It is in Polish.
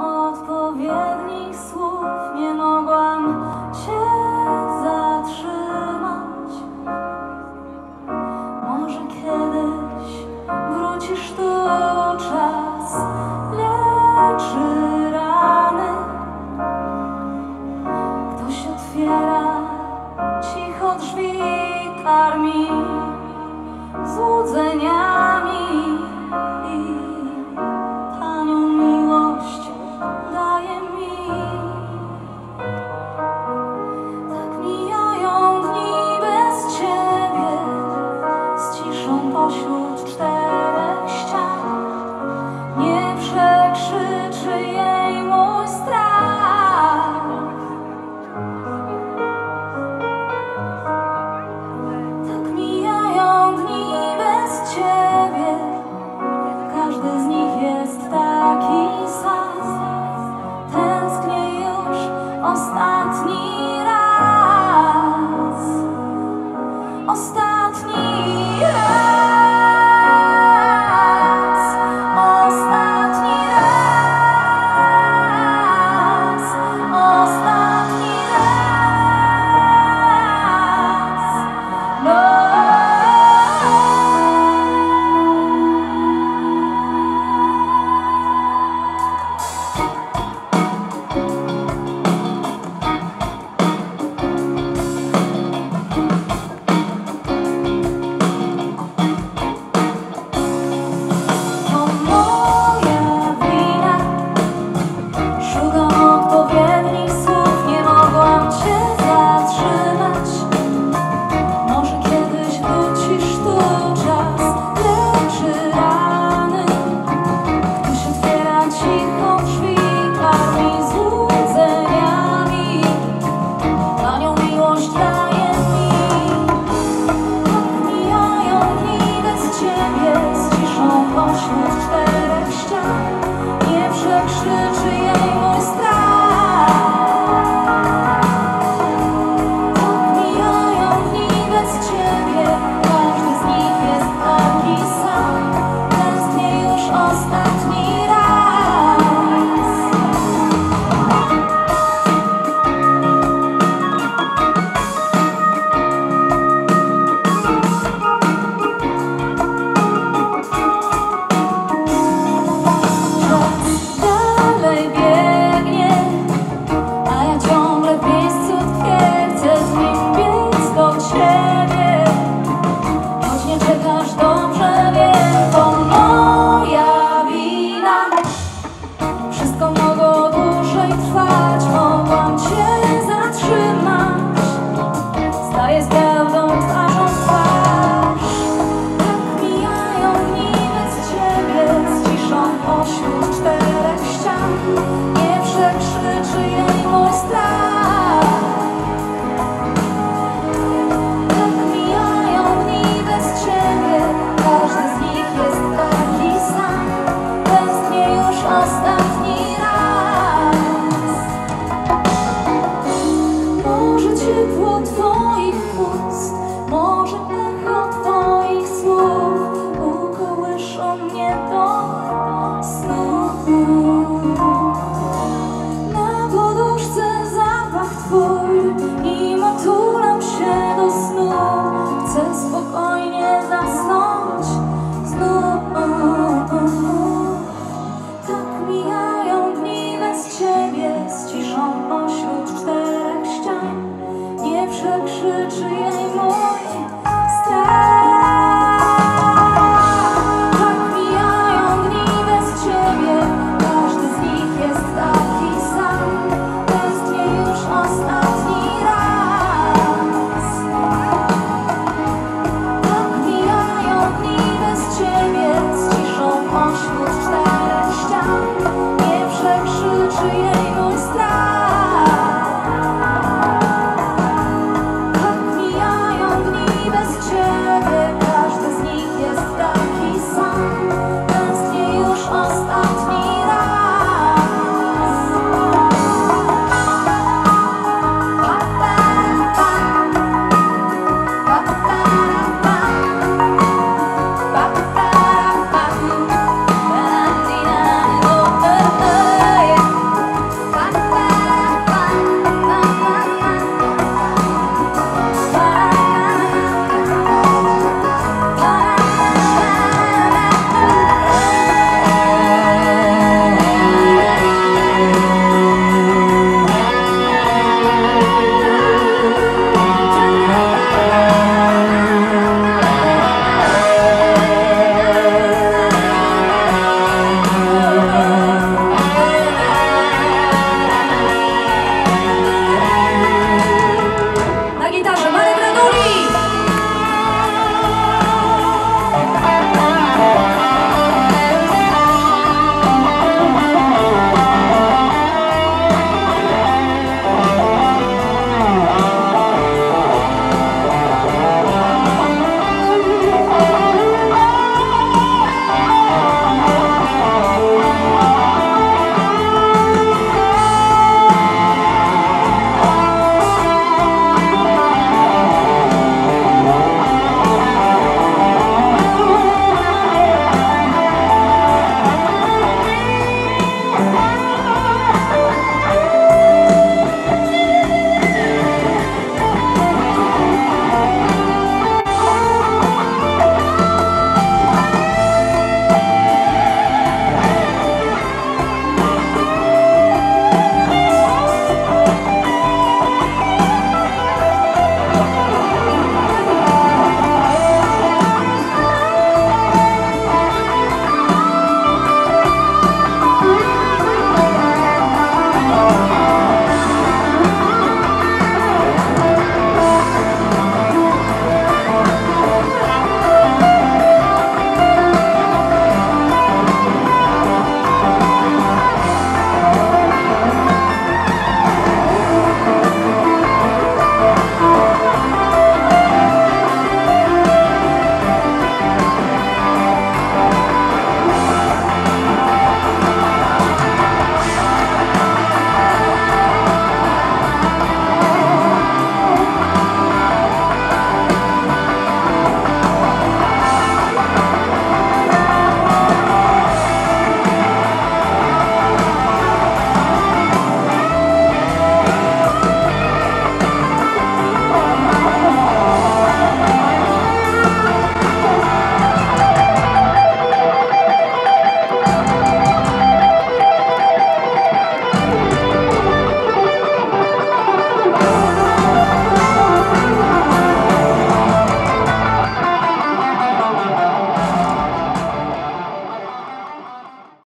Odpowiednich słów, nie mogłam cię zatrzymać. Może kiedyś wrócisz tu czas leczy understand.